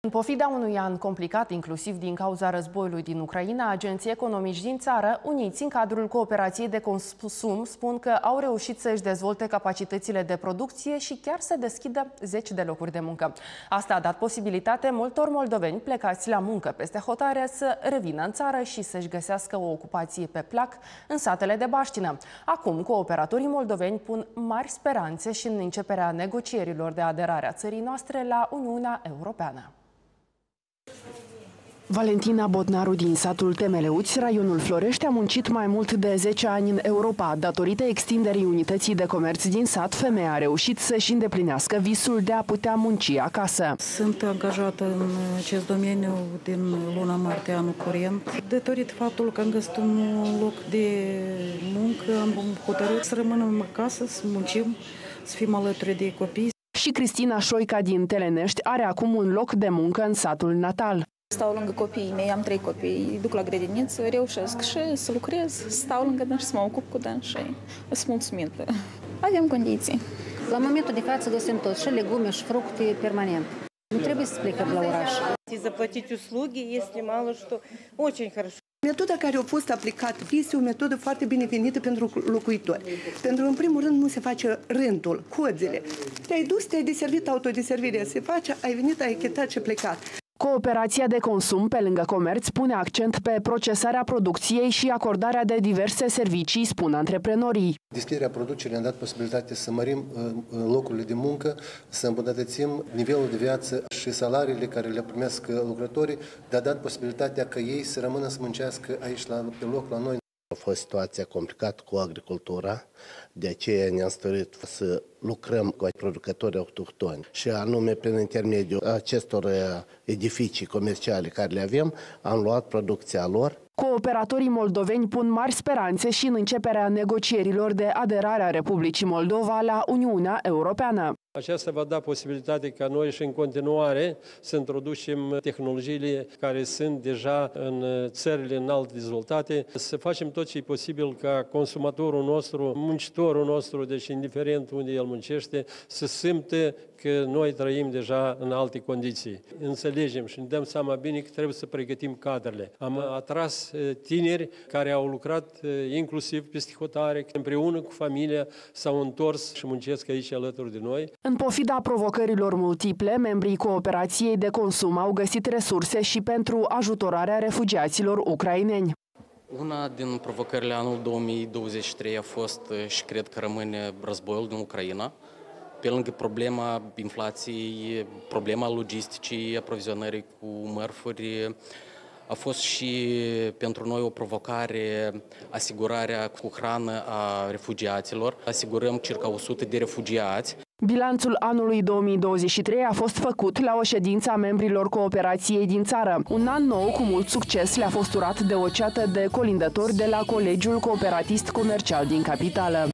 În pofida unui an complicat, inclusiv din cauza războiului din Ucraina, agenții economici din țară, uniți în cadrul cooperației de consum, spun că au reușit să își dezvolte capacitățile de producție și chiar să deschidă zeci de locuri de muncă. Asta a dat posibilitate multor moldoveni plecați la muncă peste hotare să revină în țară și să-și găsească o ocupație pe plac în satele de baștină. Acum, cooperatorii moldoveni pun mari speranțe și în începerea negocierilor de aderare a țării noastre la Uniunea Europeană. Valentina Bodnaru din satul Temeleuți, raionul Florești, a muncit mai mult de 10 ani în Europa. Datorită extinderii unității de comerț din sat, femeia a reușit să-și îndeplinească visul de a putea munci acasă. Sunt angajată în acest domeniu din luna martie anul curent. Datorită faptul că am găsit un loc de muncă, am hotărât să rămânem acasă, să muncim, să fim alături de copii. Și Cristina Șoica din Telenești are acum un loc de muncă în satul natal. Stau lângă copiii mei, am trei copii, duc la grădiniță, reușesc și să lucrez, stau lângă dâns și să mă ocup cu dâns și sunt mulțumită. Avem condiții. La momentul de față găsim tot, și legume, și fructe permanent. Nu trebuie să plecăm la oraș. Заплатить услуги, если мало что. Очень хорошо. Metoda care a fost aplicată este o metodă foarte binevenită pentru locuitori. Pentru că, în primul rând, nu se face rândul, codele. Te-ai dus, te-ai deservit, autodeservirea se face, ai venit, ai chitat și plecat. Cooperația de consum, pe lângă comerț, pune accent pe procesarea producției și acordarea de diverse servicii, spun antreprenorii. Deschiderea producerii ne-a dat posibilitatea să mărim uh, locurile de muncă, să îmbunătățim nivelul de viață și salariile care le primesc lucrătorii, de a dat posibilitatea ca ei să rămână să muncească aici la, pe loc la noi. A fost situația complicată cu agricultura, de aceea ne-am stărit să lucrăm cu producători autohtoni și anume prin intermediul acestor uh, edificii comerciale care le avem, am luat producția lor Cooperatorii moldoveni pun mari speranțe și în începerea negocierilor de aderare a Republicii Moldova la Uniunea Europeană. Aceasta va da posibilitate ca noi și în continuare să introducem tehnologiile care sunt deja în țările înalt dezvoltate, să facem tot ce e posibil ca consumatorul nostru, muncitorul nostru, deci indiferent unde el muncește, să simte că noi trăim deja în alte condiții. Înțelegem și ne dăm seama bine că trebuie să pregătim cadrele. Am atras eh, tineri care au lucrat eh, inclusiv peste hotare, împreună cu familia s-au întors și muncesc aici alături de noi. În pofida provocărilor multiple, membrii cooperației de consum au găsit resurse și pentru ajutorarea refugiaților ucraineni. Una din provocările anul 2023 a fost și cred că rămâne războiul din Ucraina. Pe lângă problema inflației, problema logisticii, aprovizionării cu mărfuri, a fost și pentru noi o provocare asigurarea cu hrană a refugiaților. Asigurăm circa 100 de refugiați. Bilanțul anului 2023 a fost făcut la o ședință a membrilor cooperației din țară. Un an nou cu mult succes le-a fost urat de o ceată de colindători de la Colegiul Cooperativist Comercial din capitală.